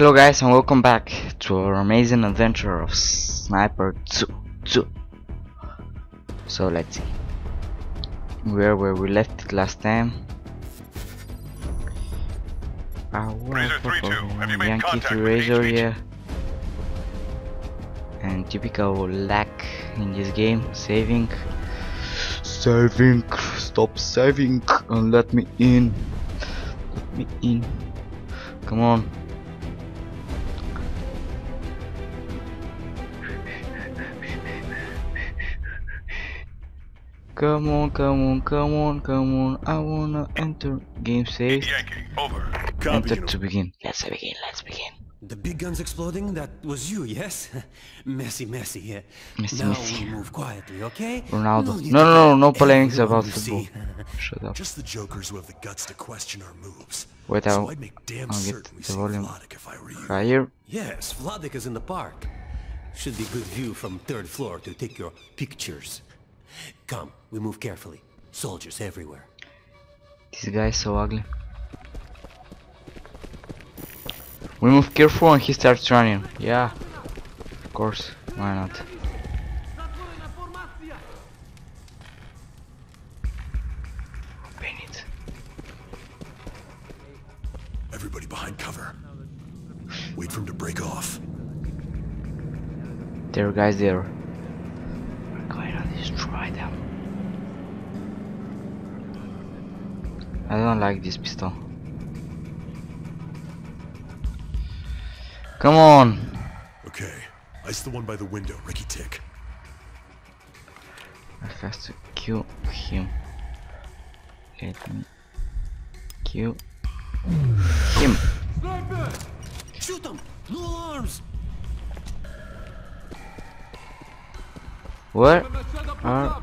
Hello guys and welcome back to our amazing adventure of Sniper 2. 2. So let's see. Where where we left it last time. Ah, Razor 3-2, have you made Yankee contact with Razor HVG? yeah. And typical lack in this game, saving. Saving, stop saving and let me in. Let me in. Come on. Come on, come on, come on, come on. I wanna enter game save. Yankee, over. Enter to begin. Let's begin, let's begin. The big guns exploding? That was you, yes? messy, messy, yeah. Messy, now messy. we move quietly, okay? Ronaldo. need No, no, no, no polemics about football. see. Shut up. Just the jokers who have the guts to question our moves. Wait, so I'll, I'd make damn I'll get the see volume if I were you. higher. yes, Vladik is in the park. Should be good view from third floor to take your pictures. Come, we move carefully. Soldiers everywhere. This guy is so ugly. We move careful and he starts running. Yeah. Of course. Why not? Open it. Everybody behind cover. Wait for him to break off. There are guys there. We're going to destroy them. I don't like this pistol. Come on! Okay. Ice the one by the window, Ricky Tick. I have to kill him. Let me kill him. Sniper! Shoot them! No alarms! Where are?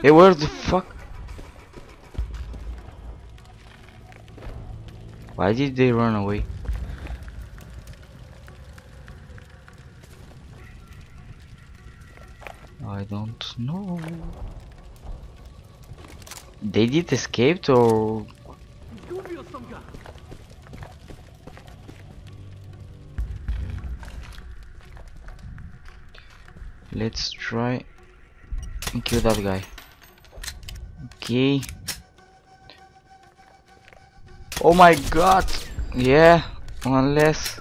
Hey, where the fuck? Why did they run away? I don't know. They did escaped or Let's try and kill that guy. Okay. Oh my god! Yeah, one less.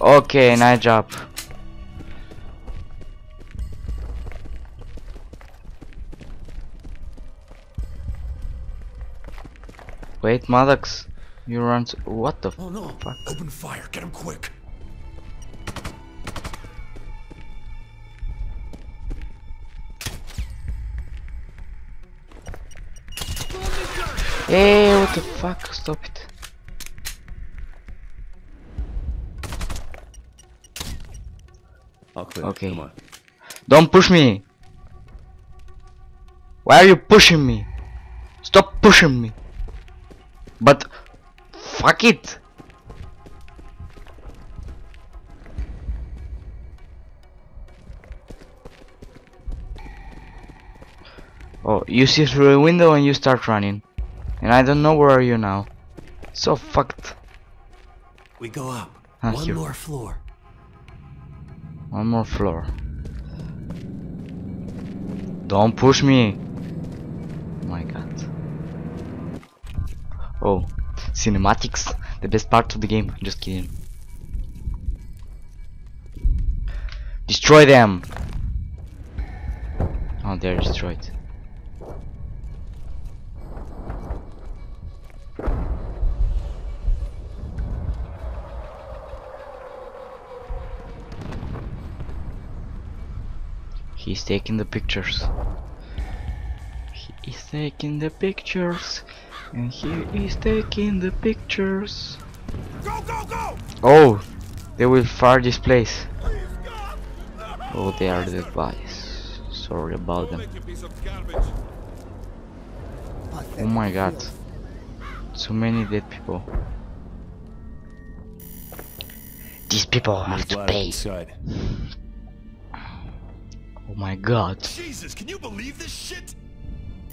Okay, nice job. Wait, Maddox, you run. What the Oh no! fuck? Open fire, get him quick. Hey, what the fuck? Stop it. Clear. Okay. Come. Don't push me. Why are you pushing me? Stop pushing me. But fuck it. Oh, you see through a window and you start running. And I don't know where are you now. So fucked. We go up. Ah, One here. more floor. One more floor. Don't push me. my god. Oh, cinematics, the best part of the game. Just kidding. Destroy them. Oh, they're destroyed. He's taking the pictures. He is taking the pictures. And he is taking the pictures. Go, go, go! Oh, they will fire this place. Oh, they are the bodies. Sorry about them. Oh my god. So many dead people. These people have to pay. Oh my god. Jesus, can you believe this shit?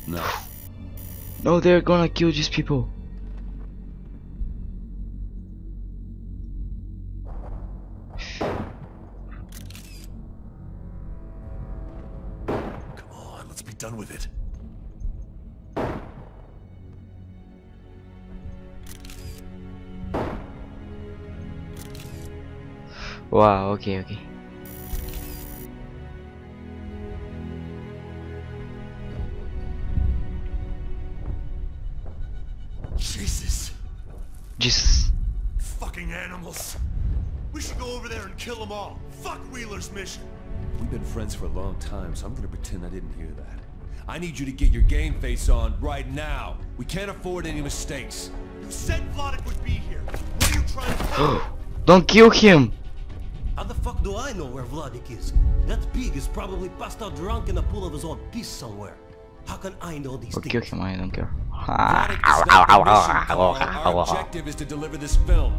No. No, they're gonna kill these people. Come on, let's be done with it. Wow, okay, okay. Fucking animals. We should go over there and kill them all. Fuck Wheeler's mission. We've been friends for a long time, so I'm gonna pretend I didn't hear that. I need you to get your game face on right now. We can't afford any mistakes. You said Vladik would be here. What are you trying to do? Don't kill him! How the fuck do I know where Vladik is? That pig is probably passed out drunk in a pool of his own piss somewhere. How can I know these Or kill things? him, I don't care. Vladik is not the mission, Carl. Our objective is to deliver this film.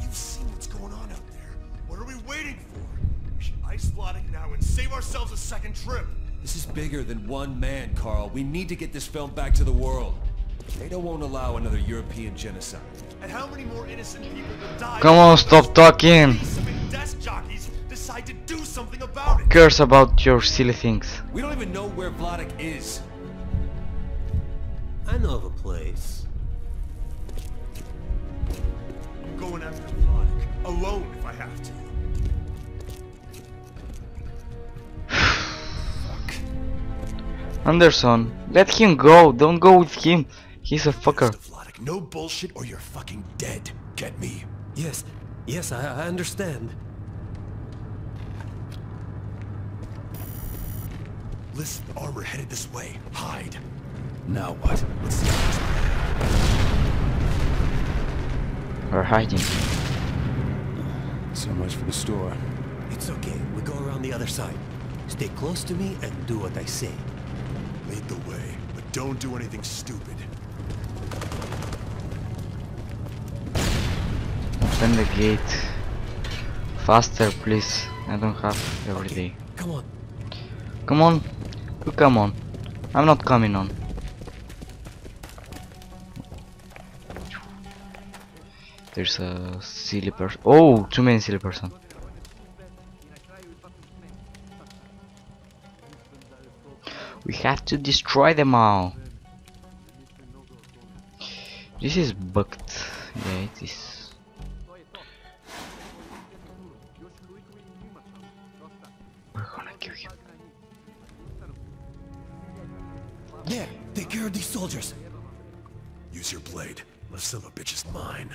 You've seen what's going on out there. What are we waiting for? We should ice Vladik now and save ourselves a second trip. This is bigger than one man, Carl. We need to get this film back to the world. NATO won't allow another European genocide. And how many more innocent people will die? Come on, stop talking! These desk jockeys decide to do something about it. Cares about your silly things. We don't even know where Vladik is. I know of a place. Alone if I have to. Anderson, let him go. Don't go with him. He's a fucker. Rest no bullshit or you're fucking dead. Get me? Yes, yes, I, I understand. Listen, armor headed this way. Hide. Now what? Let's see We're hiding. So much for the store. It's okay. We go around the other side. Stay close to me and do what I say. Lead the way, but don't do anything stupid. Open the gate. Faster, please. I don't have every day. Come on. Come on. You come on. I'm not coming on. There's a silly person. Oh, too many silly person. We have to destroy them all. This is bugged. Yeah, it is. We're gonna kill him. Take care of these soldiers. Use your blade. This son of a bitch is mine.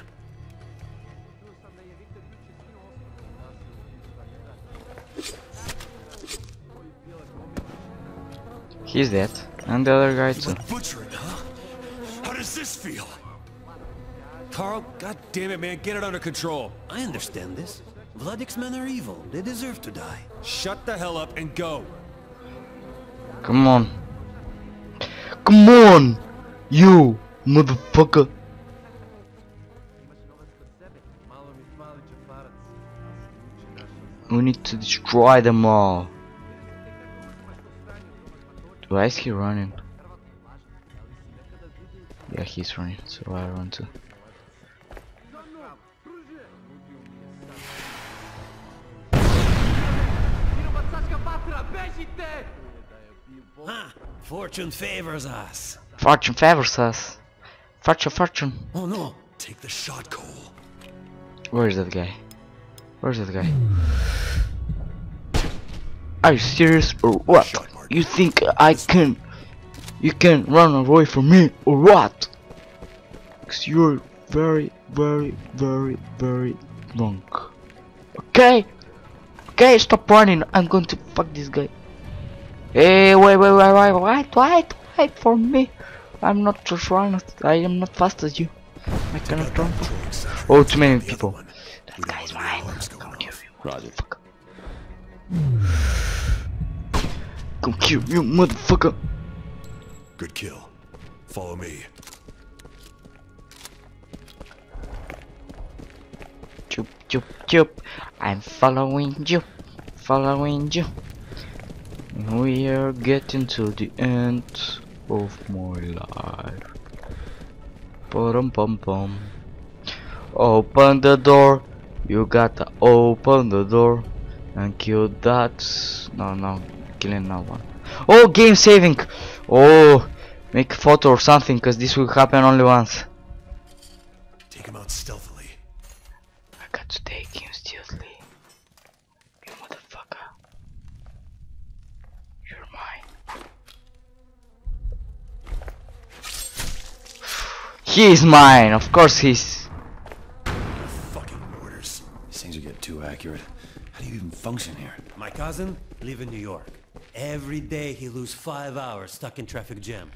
He's dead. And the other guy too. Like butchering, huh? How does this feel? Carl, god damn it, man, get it under control. I understand this. Vladik's men are evil. They deserve to die. Shut the hell up and go. Come on. Come on! You motherfucker! We need to destroy them all. Why is he running? Yeah, he's running, so I run too. Ha! Fortune favors us. Fortune favors us. Fortune, fortune. Oh no! Take the shot, Cole. Where is that guy? Where's that guy? Are you serious or what? Shot. You think I can... You can run away from me or what? Cause you're very, very, very, very wrong. Okay? Okay, stop running. I'm going to fuck this guy. Hey, wait, wait, wait, wait, wait, wait, wait for me. I'm not just run. I am not fast as you. I cannot run. Oh, too many people. That guy's mine. Come. Roger. motherfucker. Come kill you, motherfucker. Good kill. Follow me. Chup, chup, chup. I'm following you. Following you. We are getting to the end of my life. Pum pum pum. Open the door. You gotta open the door and kill that. No, no, killing no one. Oh, game saving. Oh, make a photo or something, cause this will happen only once. Take him out stealthily. I got to take him seriously. You motherfucker. You're mine. He is mine, of course he's. Fucking orders. These things are getting too accurate. How do you even function here? My cousin live in New York. Every day he lose five hours stuck in traffic jam.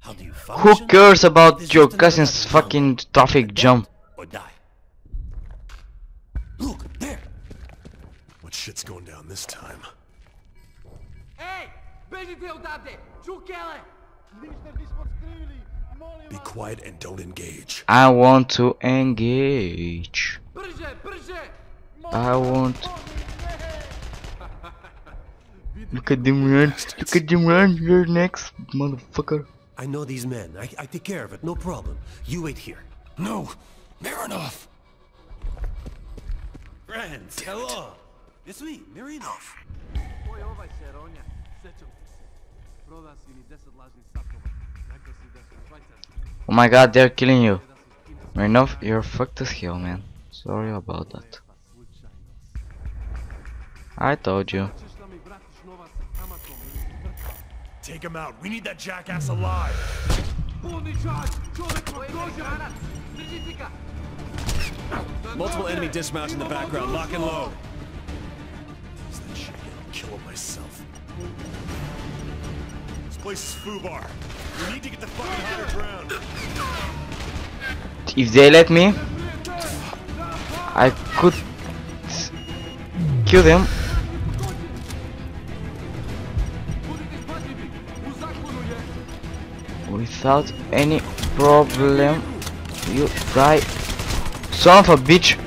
How do you function? Who cares about this your cousin's fucking traffic jam? Or die. Look there. What shit's going down this time? Be quiet and don't engage. I want to engage. I want. Look at them run! Look at them run! You're next, motherfucker. I know these men. I, I take care of it, no problem. You wait here. No! Marinov! Friends, hello! It's me, Marinov. Ой, ovaj se ronja. Sećam ti se. Proda si mi 10 lažnih satova. Rekao si da su švajcarski. Oh my god, they're killing you. Da su kineski. Marinov, you're fucked as hell, man. Sorry about that. I told you. Take him out. We need that jackass alive. Puni čas! Čovjek pod kožom! Držite ga! Multiple enemy dismounts in the background. Lock and load. Is that shit again? I'll kill him myself. This place is Fubar. We need to get the fucking higher ground. If they let me, I could kill them. Without any problem. You die, son of a bitch!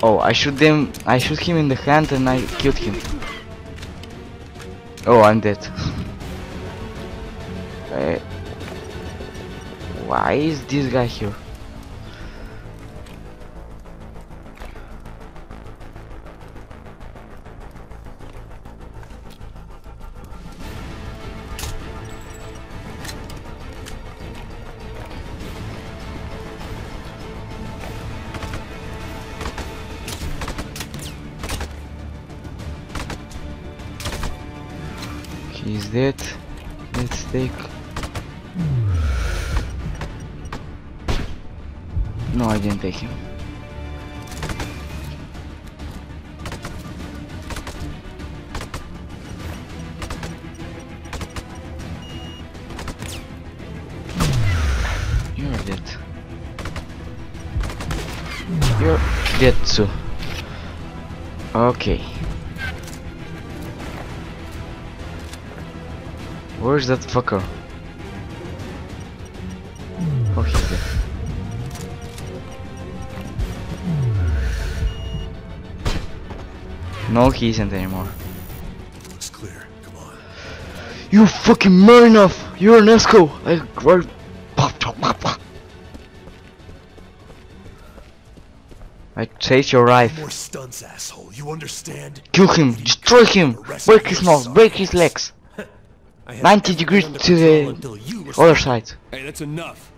Oh, I shoot them. I shoot him in the hand and I killed him. Oh, I'm dead. Uh, why is this guy here? You're dead. You're dead too. Okay. Where's that fucker? Oh, he's dead. No, he isn't anymore. Looks clear. Come on. You fucking Marinov! You're an Esco! I right. I chase your rifle. More stunts, asshole. You understand? Kill him! Destroy him! Break his nose! Break his legs! 90 degrees to the until you were other side. Hey, that's enough.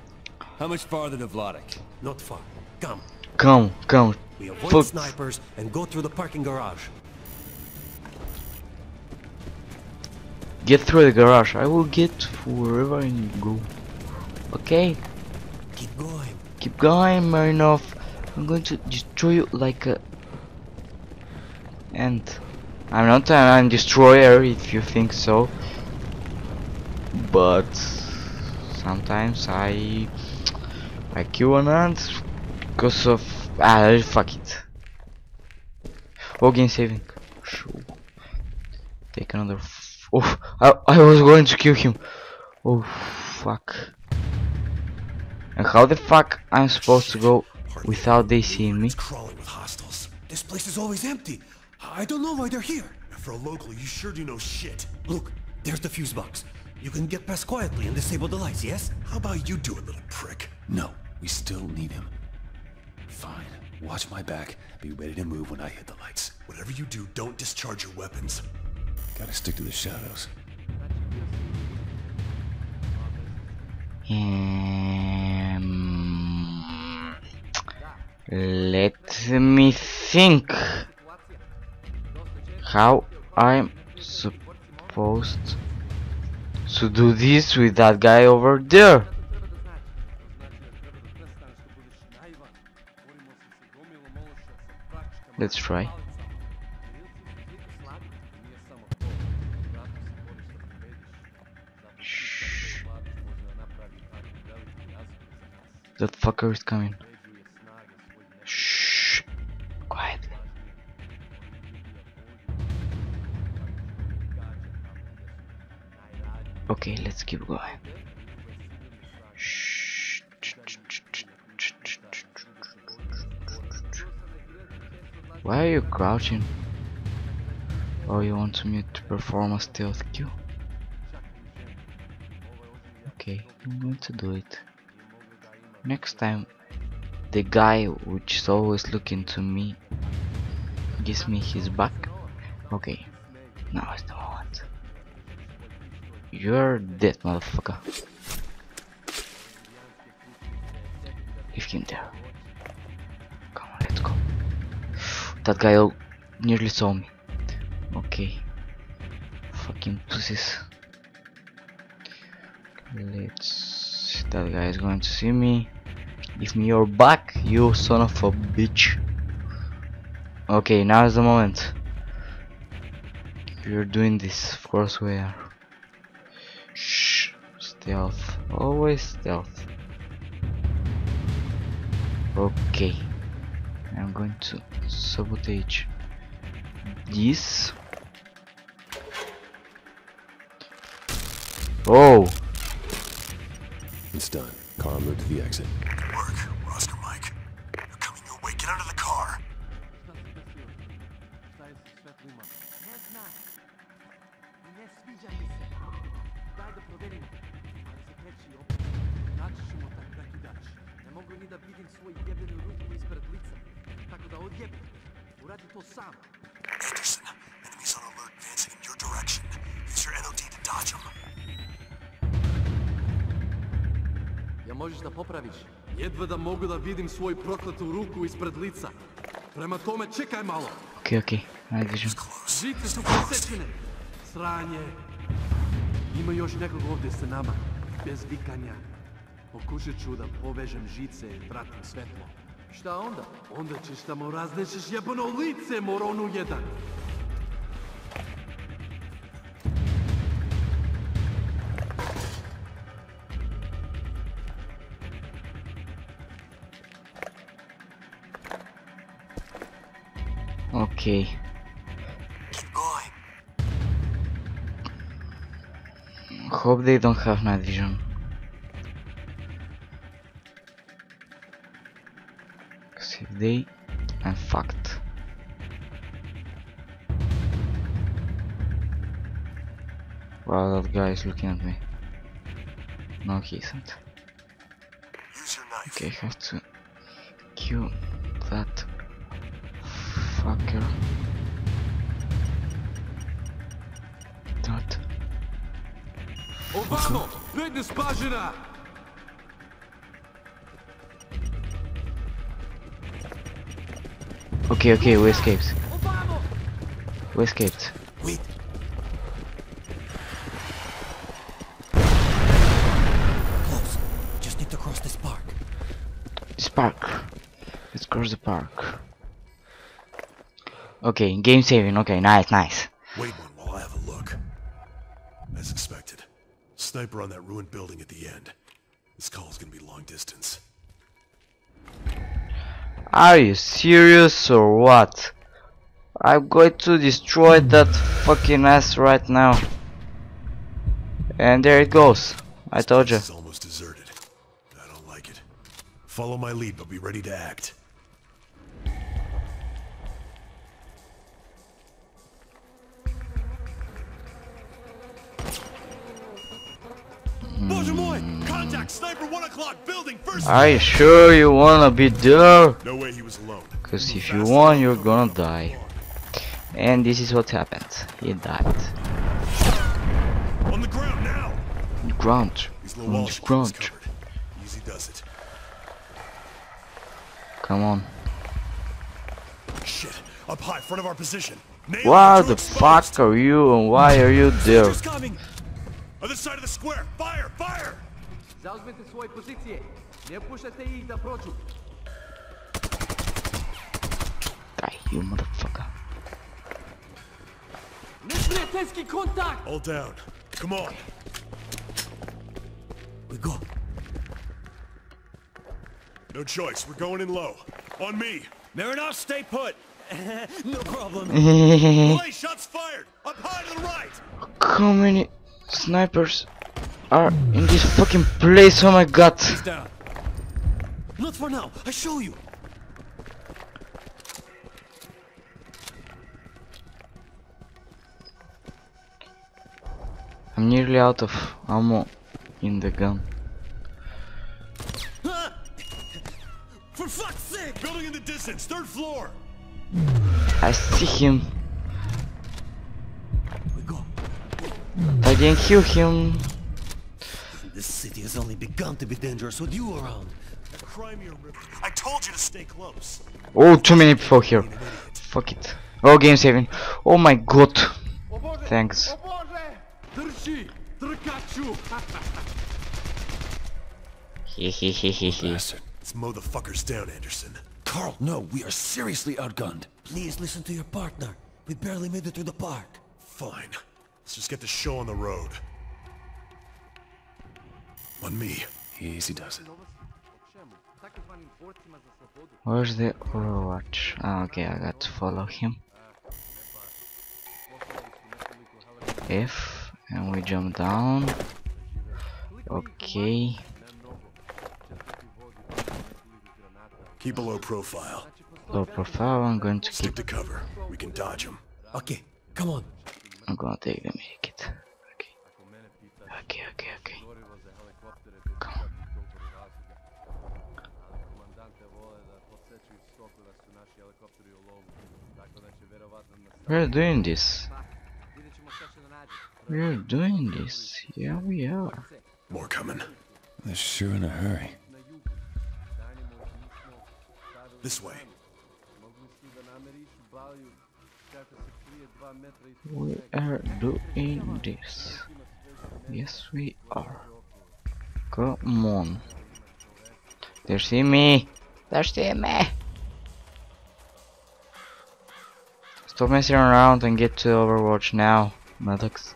How much farther to Vladik? Not far. Come. Come, come. We avoid Fuck. snipers and go through the parking garage. Get through the garage. I will get wherever you go. Okay? Keep going. Keep going, Marinov. I'm going to destroy you like a ant. I'm not an destroyer if you think so. But sometimes I I kill an ant because of ah fuck it. Oh game saving. Sure. Take another oh I I was going to kill him. Oh fuck. And how the fuck I'm supposed to go without they seeing me? Crawling with hostiles. This place is always empty. I don't know why they're here. For a local, you sure do know shit. Look, there's the fuse box. You can get past quietly and disable the lights, yes? How about you do it, little prick? No, we still need him. Fine. Watch my back. Be ready to move when I hit the lights. Whatever you do, don't discharge your weapons. Gotta stick to the shadows. Um, let me think how I'm supposed to do this with that guy over there. Let's try. Shh. That fucker is coming. Going. Shh. Why are you crouching? Oh, you want me to perform a stealth kill? Okay, I'm going to do it. Next time, the guy which is always looking to me gives me his back. Okay, now is the moment. You're dead, motherfucker. Leave him there. Come on, let's go. That guy nearly saw me. Okay. Fucking pussies. Let's. That guy is going to see me. Give me your back, you son of a bitch. Okay, now is the moment. You're doing this, of course we are. Stealth, always stealth. Okay, I'm going to sabotage this. Oh, It's done. Car moved to the exit. Svoju proklatu ruku ispred lica. Prema tome čekaj malo. okay, okay, night vision. Žice su presečene. Sranje. Ima još nekog ovdje sa nama. Bez vikanja. Pokušat ću da povežem žice i vratim svetlo. Šta onda? Onda ćeš da mu razneseš jebano lice, moronu jedan. Okay, Keep going. hope they don't have night vision. Cause if they, I'm fucked. Wow, that guy is looking at me. No, he isn't. Use your knife. Okay, I have to kill that fucker. That. Ovamo! Oh, Prednje spažena! Okay, okay, we escaped. We escaped. Wait. Close. Just need to cross this park. This park. Let's cross the park. Okay, game saving. Okay, nice, nice. Wait one while I have a look. As expected. Sniper on that ruined building at the end. This call's gonna be long distance. Are you serious or what? I'm going to destroy that fucking ass right now. And there it goes. I told you. Is almost deserted. I don't like it. Follow my lead, but be ready to act. Contact sniper one o'clock building first. Are sure you wanna be there? No way he was alone. Cause if you want, you're gonna die. And this is what happened. He died. On the ground now. Ground. On the should keep us ground. Easy does it. Come on. Shit. Up high, front of our position. What the fuck are you and why are you there? Soldiers coming! Other side of the square. Fire! Fire! Zauzmite svoje pozicije. Ne puštajte ih da prođu. Die, you motherfucker. Neprijateljski kontakt! All down. Come on. We go. No choice. We're going in low. On me. Marinov, stay put! no problem. Play shots fired. Up high to the right. How many snipers are in this fucking place? Oh my god. He's down. Not for now. I show you. I'm nearly out of ammo in the gun. For fuck's sake! Building in the distance. Third floor. I see him. Didn't kill him. This city has only begun to be dangerous with you around. I told you to stay close. Oh, too many people here. Fuck it. Oh, game saving. Oh my god. Thanks. Bastard. Let's mow the fuckers down, Anderson. Carl, no, we are seriously outgunned. Please listen to your partner. We barely made it through the park. Fine. Let's just get the show on the road. On me. Easy does it. Čemu? Takozvanim borcima za slobodu. Where's the Overwatch? Ah, okay, I got to follow him. F, and we jump down. Okay. Keep a low profile. Low profile. I'm going to Stick keep. to cover. We can dodge him. Okay, come on. I'm gonna take the medikit. Okay. Okay, okay, okay. Come on. We're doing this. Vidjet ćemo šta će da nađe. We're doing this. Yeah, we are. More coming. They're sure in a hurry. Na jugu. Danimo ih nismo stavili This way. We are doing this. Yes, we are. Come on. They see me. They see me. Stop messing around and get to Overwatch now, Maddox.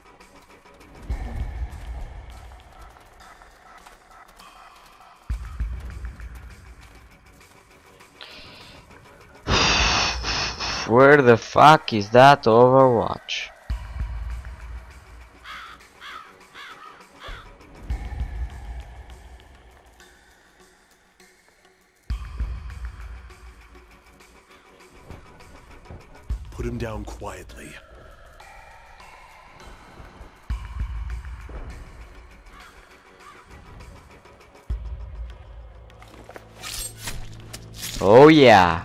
Where the fuck is that Overwatch? Put him down quietly. Oh yeah.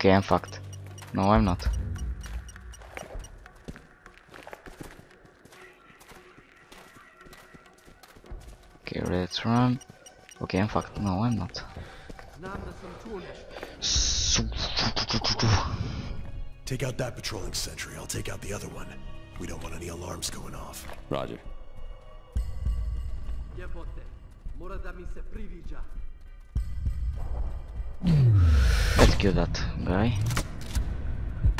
Okay, I'm fucked. No, I'm not. Okay, let's run. Okay, I'm fucked. No, I'm not. Znam da sam čuo nešto. Take out that patrolling sentry. I'll take out the other one. We don't want any alarms going off. Roger. Jebote, mora da mi se priviđa.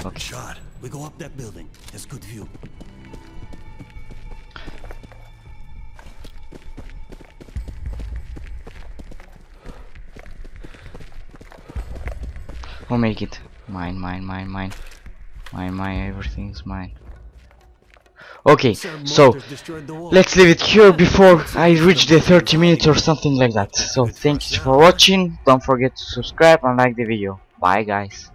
Let's kill that guy. Okay. Shot. We go up that building. Has good view. Who make it? Mine, mine, mine, mine. Mine, mine, everything's mine. Okay, so mortars destroyed the wall. let's leave it here before I reach the 30 minutes or something like that. So thank you for watching. Don't forget to subscribe and like the video. Bye guys.